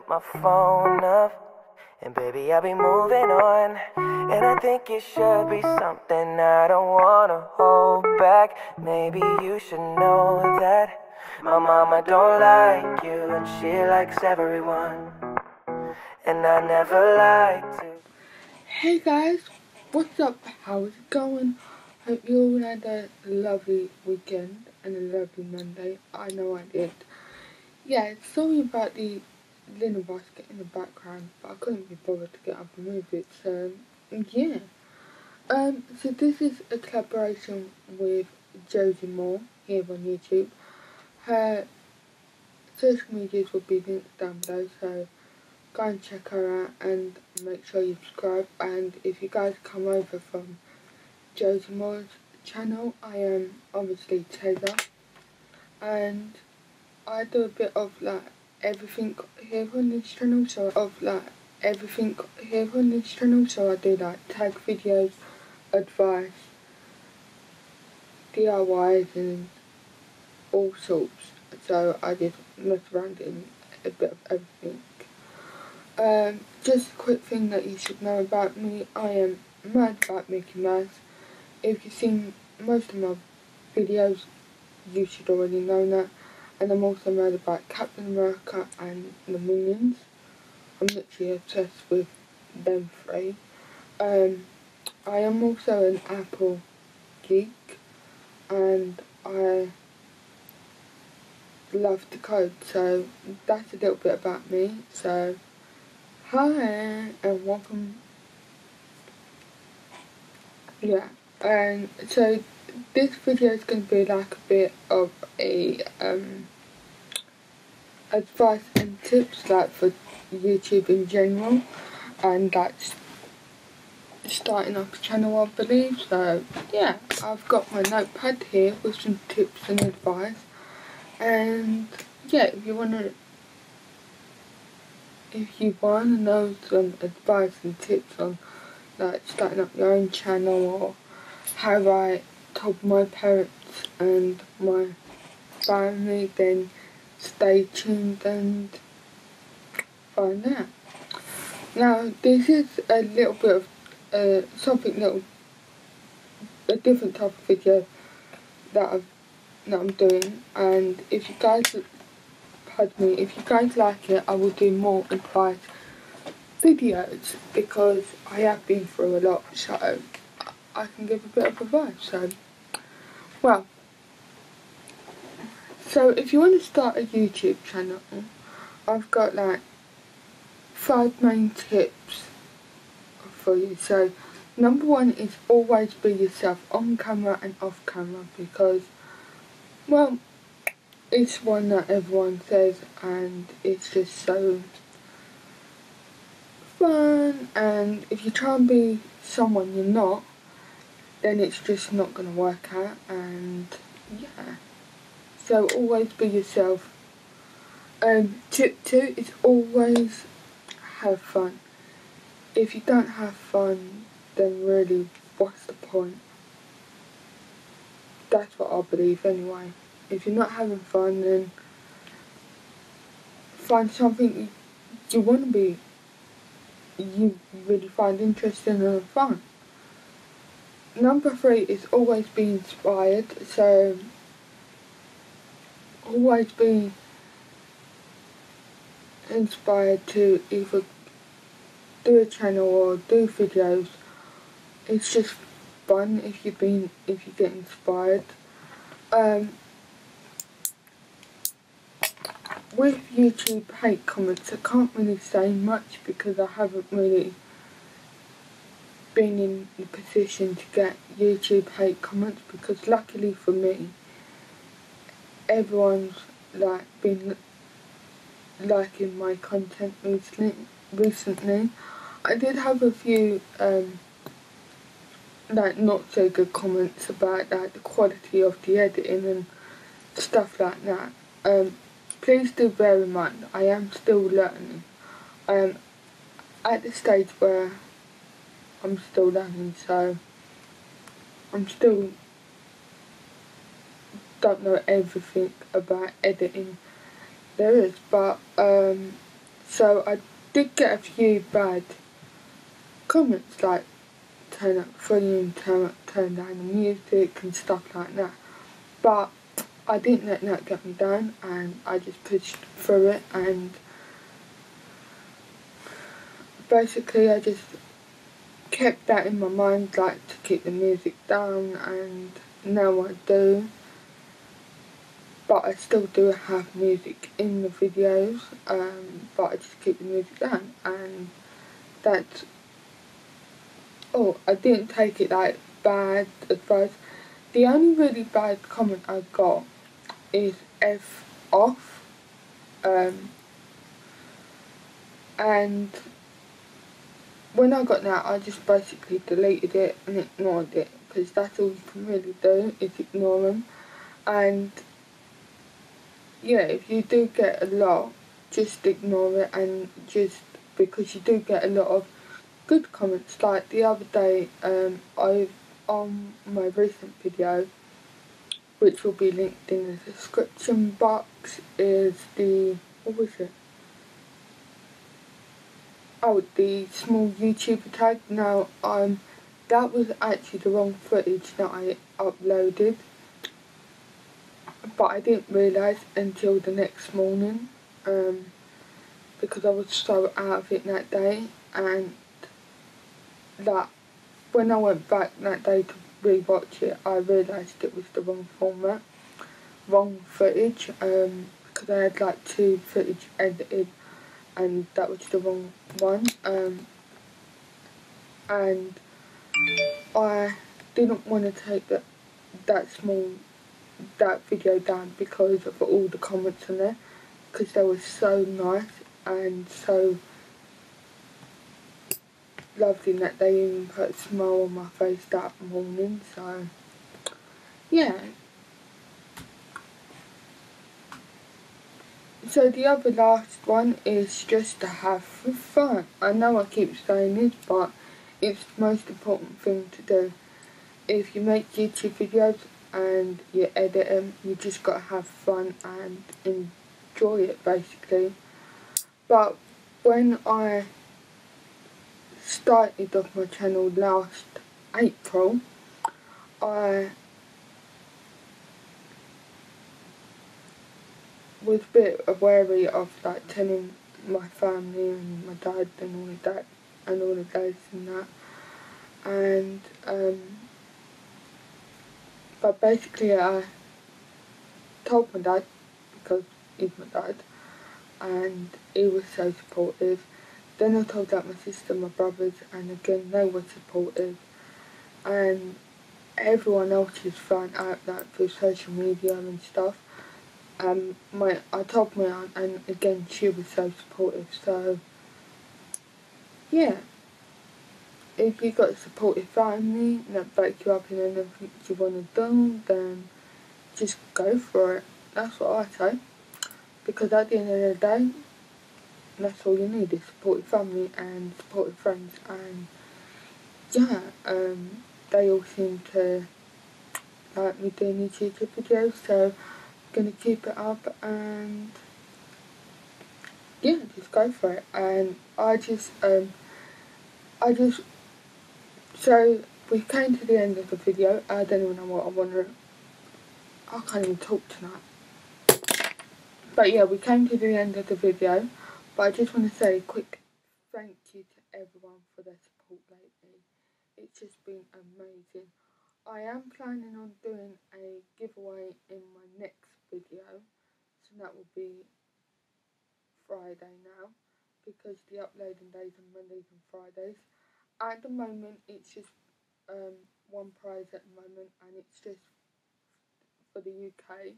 shut my phone off. And baby, I'll be moving on. And I think it should be something I don't wanna hold back. Maybe you should know that my mama don't like you, and she likes everyone. And I never like to. Hey guys, what's up? How's it going? Hope you all had a lovely weekend and a lovely Monday. I know I did. Yeah, sorry about the little basket in the background, but I couldn't be bothered to get up and move it, so yeah. Um, so this is a collaboration with Josie Moore here on YouTube. Her social medias will be linked down below, so go and check her out and make sure you subscribe. And if you guys come over from Josie Moore's channel, I am obviously Taylor, and I do a bit of like everything here on this channel, so of like everything here on this channel, so I do like tag videos, advice, DIYs and all sorts. So I just mess around in a bit of everything. Um, just a quick thing that you should know about me, I am mad about Mickey Mouse. If you've seen most of my videos, you should already know that. And I'm also mad about Captain America and the Minions. I'm literally obsessed with them three. Um, I am also an Apple geek and I love to code so that's a little bit about me so hi and welcome yeah and so this video is going to be like a bit of a um, advice and tips like for YouTube in general. And that's starting up a channel I believe. So yeah I've got my notepad here with some tips and advice. And yeah if you want to if you want to know some advice and tips on like starting up your own channel or how I told my parents and my family then stay tuned and find out. Now this is a little bit of uh, something little a different type of video that I've that I'm doing and if you guys pardon me if you guys like it I will do more advice videos because I have been through a lot so I can give a bit of advice so well so if you want to start a YouTube channel I've got like five main tips for you. So number one is always be yourself on camera and off camera because well, it's one that everyone says and it's just so fun and if you try and be someone you're not, then it's just not going to work out and yeah. So always be yourself. Um, tip two is always have fun. If you don't have fun, then really what's the point? That's what I believe anyway. If you're not having fun, then find something you want to be, you really find interesting and fun. Number three is always be inspired, so always be inspired to either do a channel or do videos. It's just fun if you've been if you get inspired. Um, with YouTube hate comments, I can't really say much because I haven't really been in the position to get YouTube hate comments because luckily for me, everyone's like been liking my content recently. Recently, I did have a few um, like not so good comments about like the quality of the editing and stuff like that. Um, please do bear in mind I am still learning. I am at the stage where I'm still learning, so I'm still don't know everything about editing there is, but um, So I did get a few bad comments like turn up volume, turn up, turn down the music and stuff like that. But I didn't let that get me down and I just pushed through it and basically I just kept that in my mind like to keep the music down and now I do. But I still do have music in the videos um, but I just keep the music down and that's oh I didn't take it like bad advice. The only really bad comment I got is F off um, and when I got that, I just basically deleted it and ignored it because that's all you can really do is ignore them. And yeah, if you do get a lot, just ignore it and just because you do get a lot of good comments. Like the other day, um, I on my recent video, which will be linked in the description box, is the what was it? Oh, the small YouTuber tag. Now, um, that was actually the wrong footage that I uploaded. But I didn't realise until the next morning. Um, because I was so out of it that day. And that when I went back that day to rewatch it, I realised it was the wrong format. Wrong footage. Um, because I had like two footage edited and that was the wrong one. Um, and I didn't want to take that that small that video down because of all the comments on there because they were so nice and so lovely that they even put a smile on my face that morning so yeah So the other last one is just to have fun. I know I keep saying this, but it's the most important thing to do. If you make YouTube videos and you edit them, you just got to have fun and enjoy it basically. But when I started off my channel last April, I was a bit wary of like telling my family and my dad and all of that and all of those and that. And um, but basically I told my dad because he's my dad and he was so supportive. Then I told out my sister my brothers and again they were supportive. And everyone else has found out that through social media and stuff um, my I told my aunt, and again she was so supportive. So yeah, if you've got a supportive family that back you up in anything you want to do, then just go for it. That's what I say. Because at the end of the day, that's all you need is supportive family and supportive friends. And yeah, um, they all seem to like me doing these YouTube videos. So gonna keep it up and yeah, just go for it. And I just, um, I just, so we came to the end of the video. I don't even know what I want to, I can't even talk tonight. But yeah, we came to the end of the video. But I just want to say a quick thank you to everyone for their support lately. It's just been amazing. I am planning on doing a giveaway in my next video so that will be Friday now because the uploading days are Mondays and Fridays. At the moment it's just um, one prize at the moment and it's just for the UK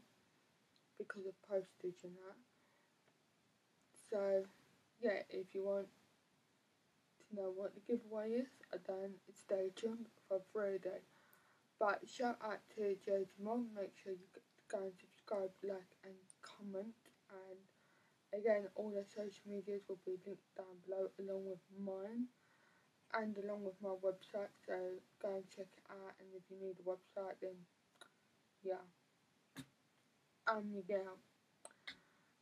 because of postage and that. So yeah, if you want to know what the giveaway is, then stay tuned for Friday. But shout out to Josie Mom, make sure you go and subscribe, like and comment. And again all the social medias will be linked down below along with mine and along with my website. So go and check it out. And if you need a website then yeah. I'm your girl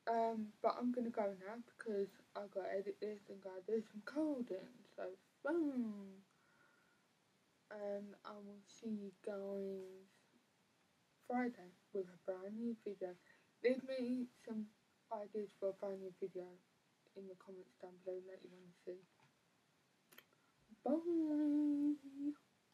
Um, but I'm gonna go now because I gotta edit this and gotta do some coding. So boom. Um, and I will see you guys Friday with a brand new video. Leave me some ideas for a brand new video in the comments down below that you want to see. Bye.